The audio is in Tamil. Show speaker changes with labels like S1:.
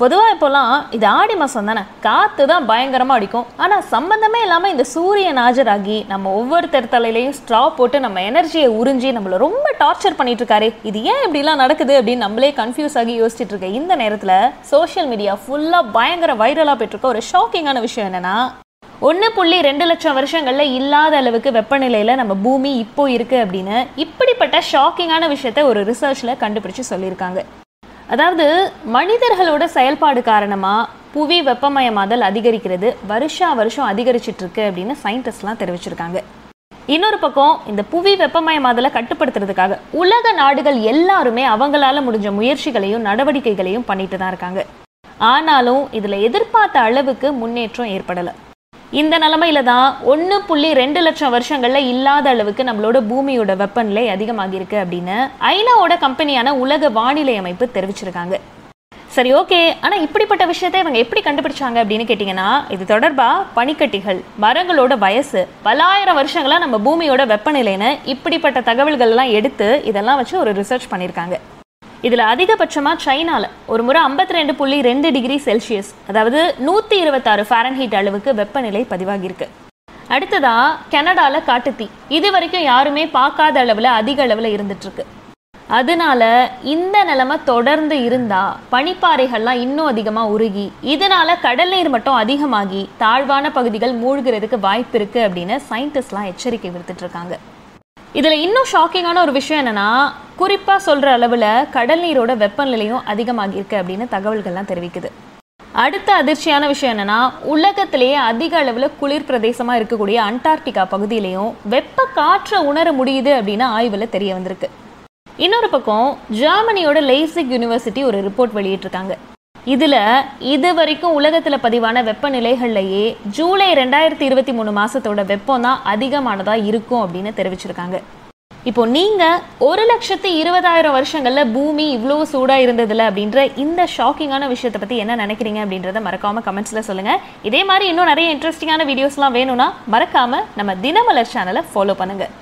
S1: பொதுவாக இப்போலாம் இது ஆடி மாதம் தானே? காற்று தான் பயங்கரமாக அடிக்கும். ஆனால் சம்பந்தமே இல்லாமல் இந்த சூரியன் ஆஜராகி நம்ம ஒவ்வொருத்தர் தலையிலையும் ஸ்ட்ரா போட்டு நம்ம எனர்ஜியை உறிஞ்சி நம்மளை ரொம்ப டார்ச்சர் பண்ணிட்டு இருக்காரு இது ஏன் இப்படிலாம் நடக்குது அப்படின்னு நம்மளே கன்ஃபியூஸ் ஆகி யோசிச்சுட்டு இருக்க இந்த நேரத்தில் சோஷியல் மீடியா ஃபுல்லாக பயங்கர வைரலாக போயிட்டுருக்க ஒரு ஷாக்கிங்கான விஷயம் என்னன்னா ஒன்று புள்ளி ரெண்டு லட்சம் வருஷங்களில் இல்லாத அளவுக்கு வெப்பநிலையில் நம்ம பூமி இப்போ இருக்குது அப்படின்னு இப்படிப்பட்ட ஷாக்கிங்கான விஷயத்தை ஒரு ரிசர்ச்சில் கண்டுபிடிச்சு சொல்லியிருக்காங்க. அதாவது மனிதர்களோட செயல்பாடு காரணமாக புவி வெப்பமயமாதல் அதிகரிக்கிறது வருஷா வருஷம் அதிகரிச்சிட்டு இருக்கு அப்படின்னு சயின்டிஸ்ட்லாம் தெரிவிச்சிருக்காங்க. இன்னொரு பக்கம் இந்த புவி வெப்பமயமாதலை கட்டுப்படுத்துறதுக்காக உலக நாடுகள் எல்லாருமே அவங்களால முடிஞ்ச முயற்சிகளையும் நடவடிக்கைகளையும் பண்ணிட்டு தான் இருக்காங்க. ஆனாலும் இதில் எதிர்பார்த்த அளவுக்கு முன்னேற்றம் ஏற்படலை. இந்த நிலமையில தான் ஒன்று புள்ளி ரெண்டு லட்சம் வருஷங்கள்ல இல்லாத அளவுக்கு நம்மளோட பூமியோட வெப்பநிலை அதிகமாகியிருக்கு அப்படின்னு ஐநாவோட கம்பெனியான உலக வானிலை அமைப்பு தெரிவிச்சிருக்காங்க. சரி ஓகே ஆனால் இப்படிப்பட்ட விஷயத்தை இவங்க எப்படி கண்டுபிடிச்சாங்க அப்படின்னு கேட்டிங்கன்னா இது தொடர்பாக பனிக்கட்டிகள் மரங்களோட வயசு பலாயிரம் வருஷங்களாக நம்ம பூமியோட வெப்பநிலைன்னு இப்படிப்பட்ட தகவல்கள் எல்லாம் எடுத்து இதெல்லாம் வச்சு ஒரு ரிசர்ச் பண்ணியிருக்காங்க. இதில் அதிகபட்சமாக சைனால ஒரு முறை 52.2 ரெண்டு புள்ளி ரெண்டு டிகிரி செல்சியஸ் அதாவது நூற்றி இருபத்தாறு ஃபாரன்ஹீட் அளவுக்கு வெப்பநிலை பதிவாகியிருக்கு. அடுத்ததா கனடாவில் காட்டுத்தீ. இது வரைக்கும் யாருமே பார்க்காத அளவில் அதிக அளவில் இருந்துட்டுருக்கு அதனால இந்த நிலைமை தொடர்ந்து இருந்தால் பனிப்பாறைகள்லாம் இன்னும் அதிகமாக உருகி இதனால கடல் நீர் மட்டும் அதிகமாகி தாழ்வான பகுதிகள் மூழ்கிறதுக்கு வாய்ப்பு இருக்குது அப்படின்னு சயின்டிஸ்ட்லாம் எச்சரிக்கை விடுத்துட்ருக்காங்க. இதுல இன்னும் ஷாக்கிங்கான ஒரு விஷயம் என்னன்னா குறிப்பா சொல்ற அளவுல கடல் நீரோட வெப்பநிலையும் அதிகமாகியிருக்கு அப்படின்னு தகவல்கள்லாம் தெரிவிக்குது. அடுத்த அதிர்ச்சியான விஷயம் என்னன்னா உலகத்திலேயே அதிக அளவுல குளிர் பிரதேசமா இருக்கக்கூடிய அண்டார்டிகா பகுதியிலையும் வெப்ப காற்றை உணர முடியுது அப்படின்னு ஆய்வுல தெரிய வந்திருக்கு. இன்னொரு பக்கம் ஜெர்மனியோட லேசிக் யூனிவர்சிட்டி ஒரு ரிப்போர்ட் வெளியிட்டிருக்காங்க. இதில் இது வரைக்கும் உலகத்தில் பதிவான வெப்பநிலைகள்லையே ஜூலை ரெண்டாயிரத்தி இருபத்தி மூணு மாதத்தோட வெப்பம் தான் அதிகமானதாக இருக்கும் அப்படின்னு தெரிவிச்சிருக்காங்க. இப்போ நீங்கள் ஒரு லட்சத்து இருபதாயிரம் வருஷங்களில் பூமி இவ்வளோ சூடாக இருந்ததுல அப்படின்ற இந்த ஷாக்கிங்கான விஷயத்தை பற்றி என்ன நினைக்கிறீங்க அப்படின்றத மறக்காமல் கமெண்ட்ஸில் சொல்லுங்கள் இதே மாதிரி இன்னும் நிறைய இன்ட்ரெஸ்டிங்கான வீடியோஸ்லாம் வேணும்னா மறக்காமல் நம்ம தினமலர் சேனலை ஃபாலோ பண்ணுங்கள்